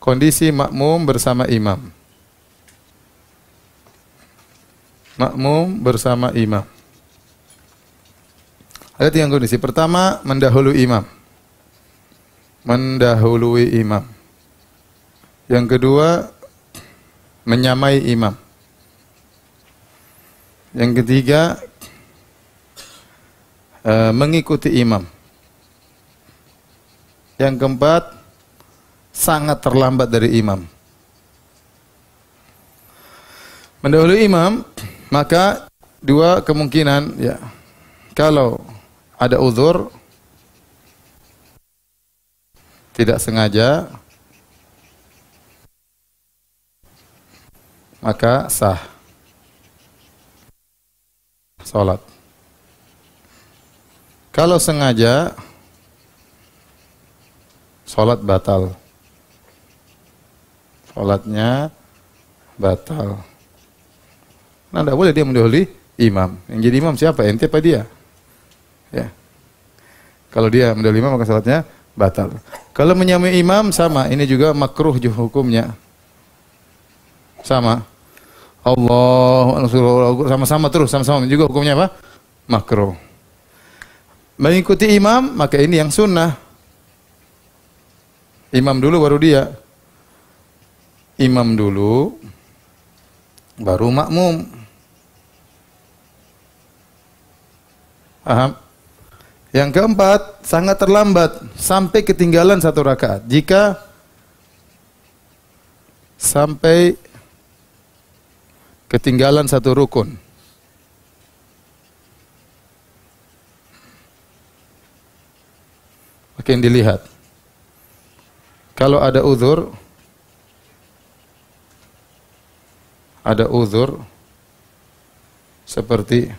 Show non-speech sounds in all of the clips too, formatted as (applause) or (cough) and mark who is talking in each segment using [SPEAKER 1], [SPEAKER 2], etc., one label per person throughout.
[SPEAKER 1] kondisi makmum bersama imam. Makmum bersama imam. Ada tiga kondisi. Pertama, mendahului imam. Mendahului imam. Yang kedua, menyamai imam. Yang ketiga, uh, mengikuti imam. Yang keempat, sangat terlambat dari imam. Mendahului imam, maka dua kemungkinan ya. Kalau ada uzur tidak sengaja maka sah salat. Kalau sengaja salat batal. Salatnya batal. Nah, tidak boleh dia mendahului imam. Yang jadi imam siapa? Ente apa dia? Ya. Kalau dia mendahului imam maka salatnya batal. Kalau menyamai imam sama, ini juga makruh hukumnya. Sama. Allah sama-sama terus sama-sama juga hukumnya apa? Makruh. Mengikuti imam maka ini yang sunnah. Imam dulu baru dia. Imam dulu baru makmum. Paham? Yang keempat, sangat terlambat sampai ketinggalan satu rakaat. Jika sampai ketinggalan satu rukun. Makin dilihat. Kalau ada uzur, ada uzur seperti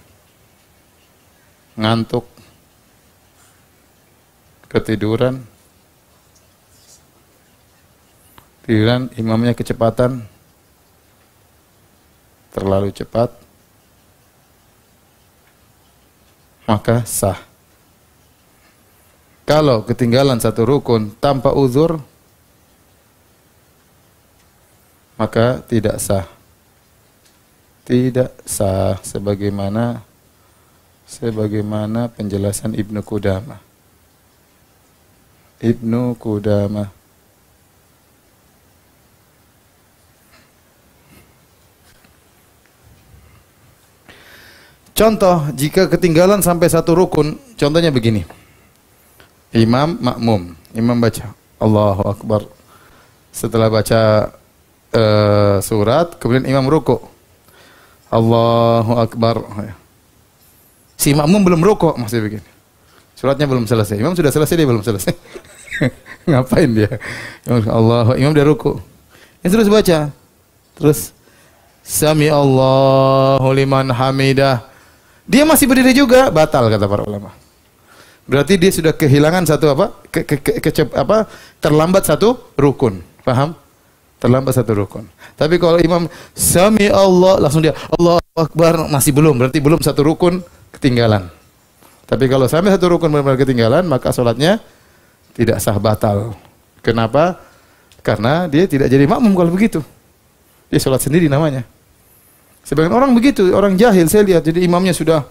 [SPEAKER 1] ngantuk, ketiduran, tiduran, imamnya kecepatan, terlalu cepat, maka sah. Kalau ketinggalan satu rukun tanpa uzur, maka tidak sah. Tidak sah sebagaimana sebagaimana penjelasan Ibnu Qudamah. Ibnu Qudamah Contoh, jika ketinggalan sampai satu rukun, contohnya begini. Imam makmum, imam baca Allahu Akbar. Setelah baca uh, surat, kemudian imam ruku. Allahu Akbar. Si makmum belum ruku, masih begini. Suratnya belum selesai. Imam sudah selesai, dia belum selesai. (laughs) Ngapain dia? Allah, imam dia ruku. Ini terus baca. Terus Sami Allahu liman hamidah. Dia masih berdiri juga, batal kata para ulama. Berarti dia sudah kehilangan satu apa? Ke, ke, ke, ke, apa? Terlambat satu rukun. Paham? Terlambat satu rukun. Tapi kalau imam sami Allah langsung dia Allah Akbar masih belum, berarti belum satu rukun ketinggalan. Tapi kalau sampai satu rukun benar-benar ketinggalan, maka sholatnya tidak sah batal. Kenapa? Karena dia tidak jadi makmum kalau begitu. Dia sholat sendiri namanya. Sebagian orang begitu, orang jahil saya lihat. Jadi imamnya sudah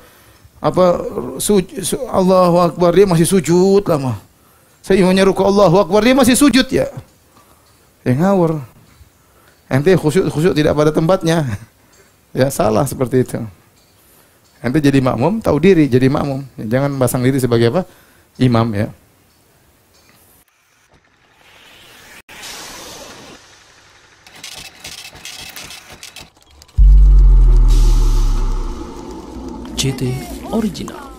[SPEAKER 1] apa su, su, Allahu Akbar dia masih sujud lama. Saya imamnya ruku Allahu Akbar dia masih sujud ya. Ya ngawur. Ente khusyuk khusyuk tidak pada tempatnya. (laughs) Ya salah seperti itu. Ente jadi makmum, tahu diri jadi makmum. Ya, jangan pasang diri sebagai apa? Imam ya.
[SPEAKER 2] JT Original